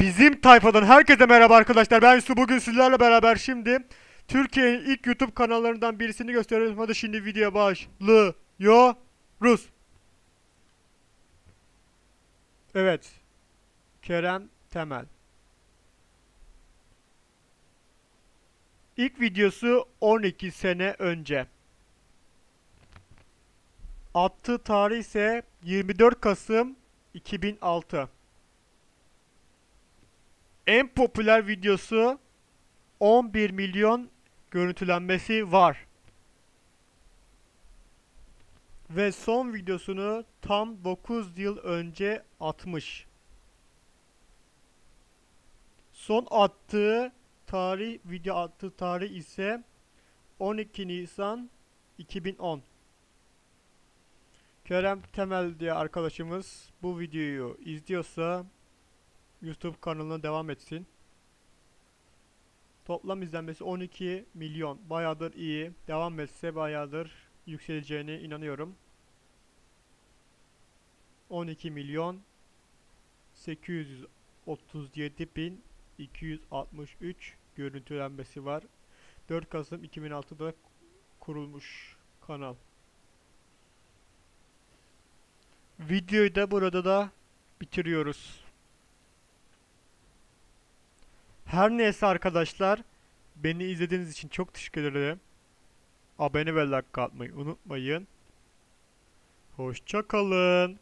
Bizim tayfadan herkese merhaba arkadaşlar. Ben Su bugün sizlerle beraber şimdi Türkiye'nin ilk YouTube kanallarından birisini gösteriyoruz. Hadi şimdi videoya başlıyoruz. Evet. Kerem Temel. İlk videosu 12 sene önce. Attığı tarih ise 24 Kasım 2006. En popüler videosu 11 milyon görüntülenmesi var. Ve son videosunu tam 9 yıl önce atmış. Son attığı tarih, video attığı tarih ise 12 Nisan 2010. Kerem Temel diye arkadaşımız bu videoyu izliyorsa YouTube kanalına devam etsin. Toplam izlenmesi 12 milyon. Bayağıdır iyi. Devam etse bayağıdır yükseleceğine inanıyorum. 12 milyon 837 bin 263 görüntülenmesi var. 4 Kasım 2006'da kurulmuş kanal. Videoyu da burada da bitiriyoruz. Her neyse arkadaşlar, beni izlediğiniz için çok teşekkür ederim. Abone ve like atmayı unutmayın. Hoşça kalın.